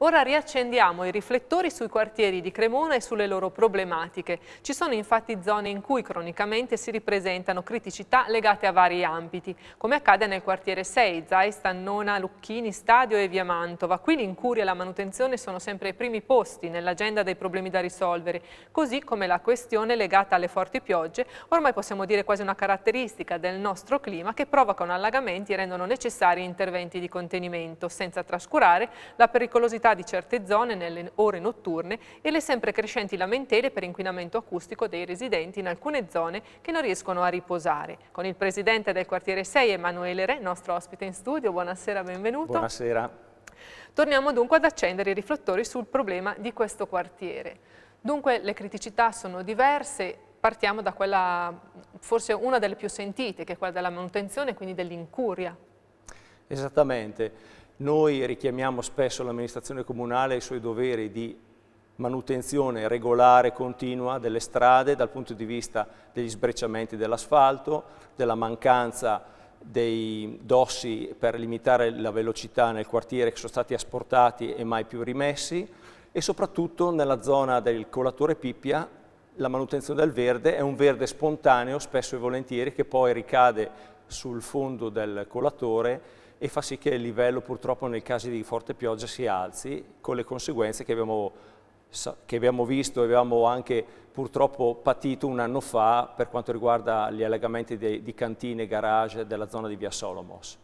Ora riaccendiamo i riflettori sui quartieri di Cremona e sulle loro problematiche. Ci sono infatti zone in cui cronicamente si ripresentano criticità legate a vari ambiti, come accade nel quartiere 6, Zaista, Nona, Lucchini, Stadio e Via Mantova. Qui l'incuria e la manutenzione sono sempre ai primi posti nell'agenda dei problemi da risolvere, così come la questione legata alle forti piogge, ormai possiamo dire quasi una caratteristica del nostro clima che provocano allagamenti e rendono necessari interventi di contenimento, senza trascurare la pericolosità di certe zone nelle ore notturne e le sempre crescenti lamentele per inquinamento acustico dei residenti in alcune zone che non riescono a riposare. Con il presidente del quartiere 6, Emanuele Re, nostro ospite in studio. Buonasera, benvenuto. Buonasera. Torniamo dunque ad accendere i riflettori sul problema di questo quartiere. Dunque le criticità sono diverse, partiamo da quella, forse una delle più sentite, che è quella della manutenzione, quindi dell'incuria. Esattamente. Noi richiamiamo spesso l'amministrazione comunale ai suoi doveri di manutenzione regolare, continua delle strade dal punto di vista degli sbrecciamenti dell'asfalto, della mancanza dei dossi per limitare la velocità nel quartiere che sono stati asportati e mai più rimessi e soprattutto nella zona del colatore Pippia la manutenzione del verde è un verde spontaneo spesso e volentieri che poi ricade sul fondo del colatore e fa sì che il livello purtroppo nel caso di forte pioggia si alzi con le conseguenze che abbiamo, che abbiamo visto e abbiamo anche purtroppo patito un anno fa per quanto riguarda gli allagamenti di, di cantine e garage della zona di via Solomos.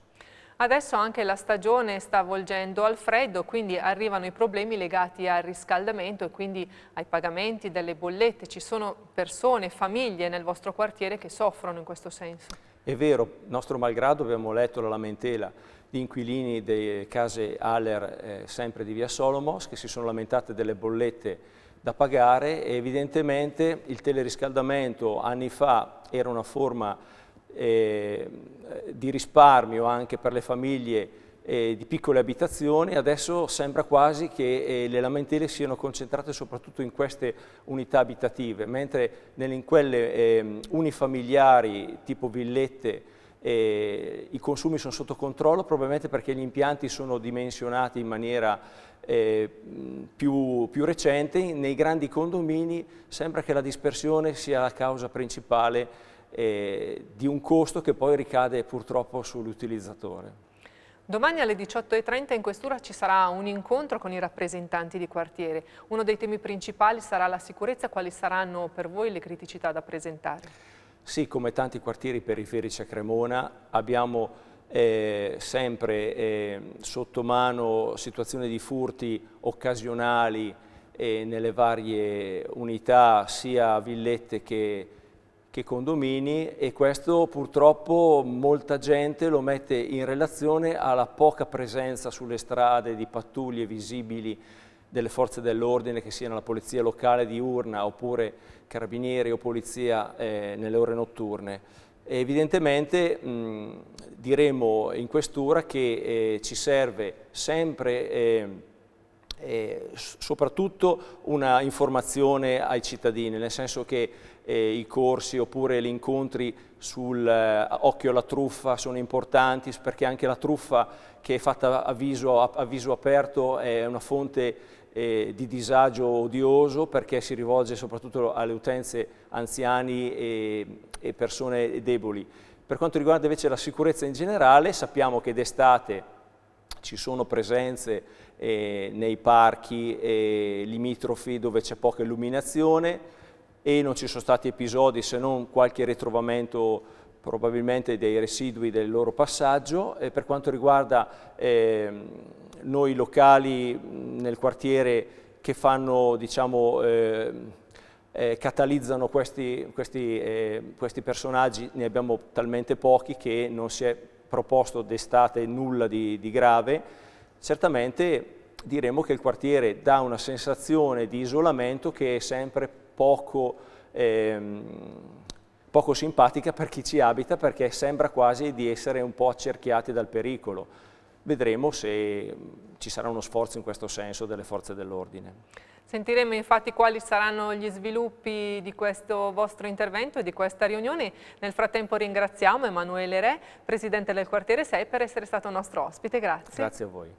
Adesso anche la stagione sta volgendo al freddo, quindi arrivano i problemi legati al riscaldamento e quindi ai pagamenti delle bollette. Ci sono persone, famiglie nel vostro quartiere che soffrono in questo senso. È vero, nostro malgrado abbiamo letto la lamentela di inquilini delle case Aller, eh, sempre di via Solomos, che si sono lamentate delle bollette da pagare e evidentemente il teleriscaldamento anni fa era una forma eh, di risparmio anche per le famiglie eh, di piccole abitazioni, adesso sembra quasi che eh, le lamentele siano concentrate soprattutto in queste unità abitative, mentre in quelle ehm, unifamiliari tipo villette eh, i consumi sono sotto controllo, probabilmente perché gli impianti sono dimensionati in maniera eh, più, più, recente, nei grandi condomini sembra che la dispersione sia la causa principale eh, di un costo che poi ricade purtroppo sull'utilizzatore. Domani alle 18.30 in questura ci sarà un incontro con i rappresentanti di quartiere. Uno dei temi principali sarà la sicurezza. Quali saranno per voi le criticità da presentare? Sì, come tanti quartieri periferici a Cremona abbiamo eh, sempre eh, sotto mano situazioni di furti occasionali eh, nelle varie unità, sia villette che che condomini e questo purtroppo molta gente lo mette in relazione alla poca presenza sulle strade di pattuglie visibili delle forze dell'ordine che siano la polizia locale di urna oppure carabinieri o polizia eh, nelle ore notturne. E evidentemente mh, diremo in questura che eh, ci serve sempre eh, eh, soprattutto una informazione ai cittadini, nel senso che eh, i corsi oppure gli incontri sul eh, alla truffa sono importanti perché anche la truffa che è fatta a viso, a, a viso aperto è una fonte eh, di disagio odioso perché si rivolge soprattutto alle utenze anziani e, e persone deboli. Per quanto riguarda invece la sicurezza in generale, sappiamo che d'estate ci sono presenze eh, nei parchi eh, limitrofi dove c'è poca illuminazione e non ci sono stati episodi se non qualche ritrovamento probabilmente dei residui del loro passaggio. E per quanto riguarda eh, noi locali nel quartiere che fanno, diciamo, eh, eh, catalizzano questi, questi, eh, questi personaggi, ne abbiamo talmente pochi che non si è proposto d'estate nulla di, di grave, certamente diremo che il quartiere dà una sensazione di isolamento che è sempre poco, ehm, poco simpatica per chi ci abita perché sembra quasi di essere un po' accerchiati dal pericolo. Vedremo se ci sarà uno sforzo in questo senso delle forze dell'ordine. Sentiremo infatti quali saranno gli sviluppi di questo vostro intervento e di questa riunione. Nel frattempo ringraziamo Emanuele Re, Presidente del Quartiere 6, per essere stato nostro ospite. Grazie. Grazie a voi.